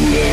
Yeah.